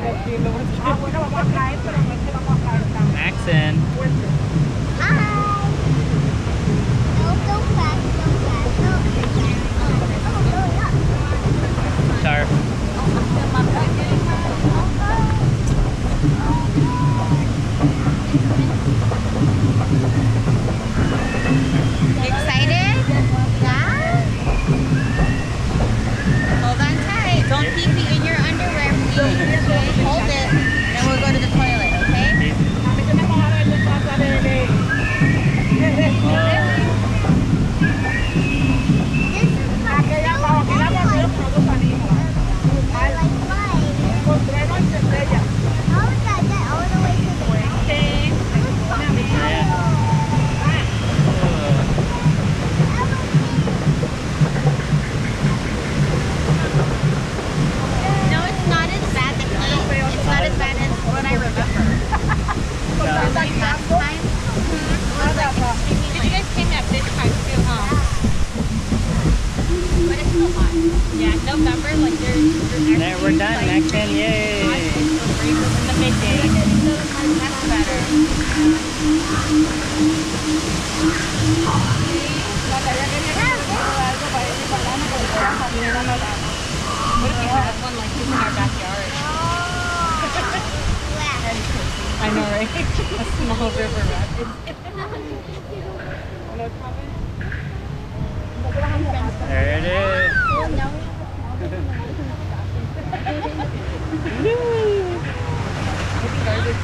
Bueno, vamos Yeah, November, like there's, there's There, we're done, Maxon. Yay. in the midday. That's better. What if you had one like this in our backyard? I know, right? A small river rapids.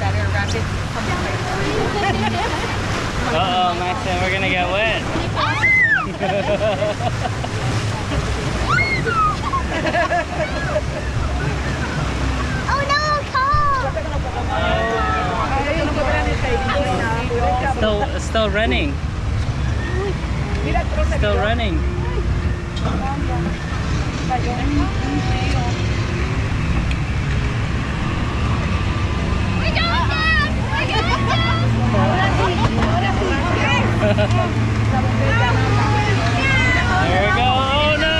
better. Rapids come Uh oh, Maxon, we're gonna get wet. Ay, no puedo ver ni Facebook ni nada. Pude que Still, still running. Mira, pero se Still running. There we go. Oh no!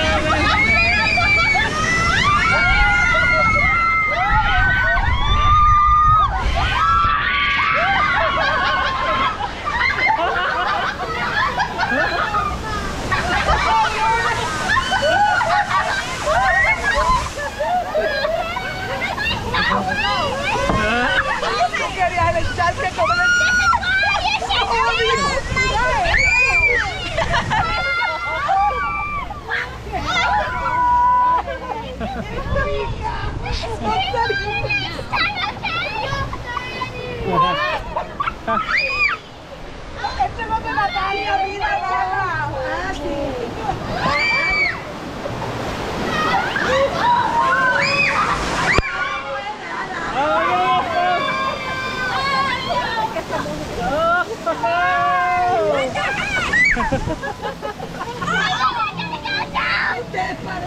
Maxon. Oh!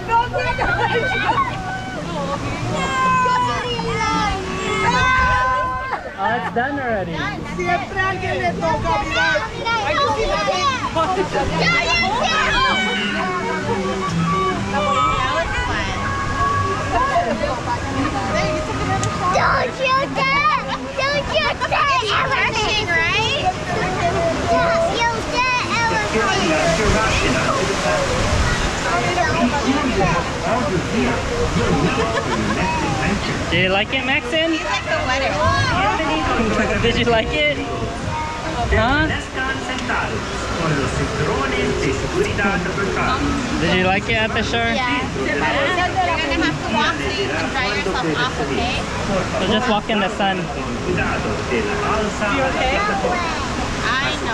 No me Natalia, mira, nada. Sí. No, Oh, it's done already. Siempre a alguien le toca mirar. Did you like it, Maxon? He's like the wetter. Did you like it? Huh? Did you like it at the shore? Yeah. You're gonna have to walk so you can dry yourself off, okay? So just walk in the sun. You okay? I know.